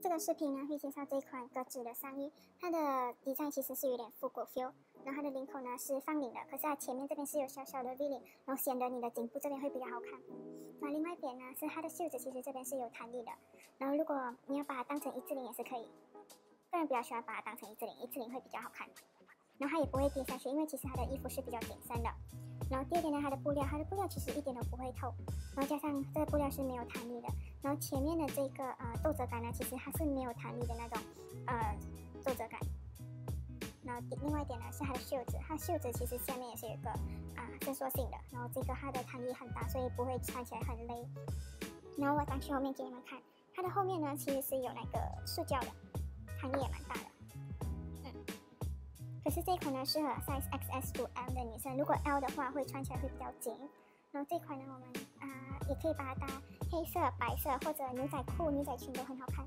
这个视频呢会介绍这一款格子的上衣，它的底材其实是有点复古 feel，然后它的领口呢是放领的，可是它前面这边是有小小的 V 领，然后显得你的颈部这边会比较好看。那另外一点呢是它的袖子，其实这边是有弹力的，然后如果你要把它当成一字领也是可以，个人比较喜欢把它当成一字领，一字领会比较好看，然后它也不会跌下去，因为其实它的衣服是比较紧身的。然后第二点呢，它的布料，它的布料其实一点都不会透，然后加上这个布料是没有弹力的，然后前面的这个呃皱褶感呢，其实它是没有弹力的那种呃皱褶感。然后另外一点呢是它的袖子，它袖子其实下面也是有一个啊伸缩性的，然后这个它的弹力很大，所以不会穿起来很勒。然后我再去后面给你们看，它的后面呢其实是有那个塑胶的，弹力也蛮大的。可是这一款呢适合 size XS 到 M 的女生，如果 L 的话会穿起来会比较紧。然后这款呢，我们啊也可以把它搭黑色、白色或者牛仔裤、牛仔裙都很好看。